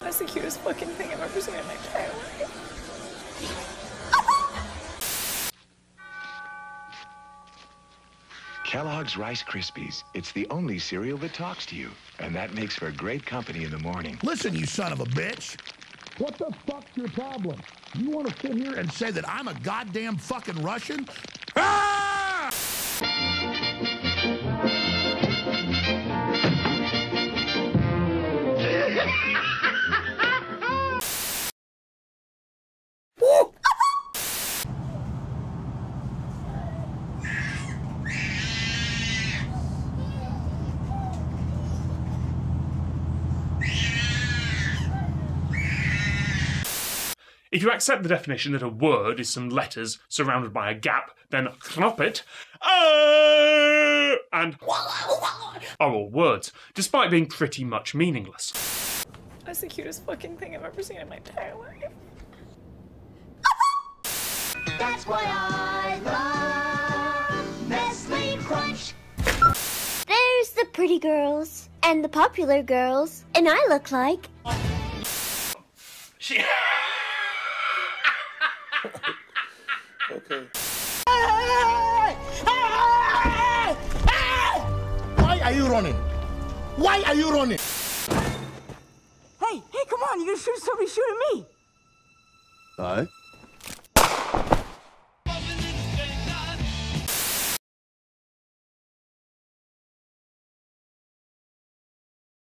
That's the cutest fucking thing I've ever seen in my entire life. Kellogg's Rice Krispies. It's the only cereal that talks to you. And that makes for great company in the morning. Listen, you son of a bitch. What the fuck's your problem? You want to sit here and say that I'm a goddamn fucking Russian? Ah! If you accept the definition that a word is some letters surrounded by a gap, then knoppet uh, and are all words, despite being pretty much meaningless. That's the cutest fucking thing I've ever seen in my entire life. That's why I love Nestle Crunch. There's the pretty girls and the popular girls, and I look like. She. Okay. Why are you running? Why are you running? Hey, hey, come on, you're gonna shoot somebody shooting me. Aye.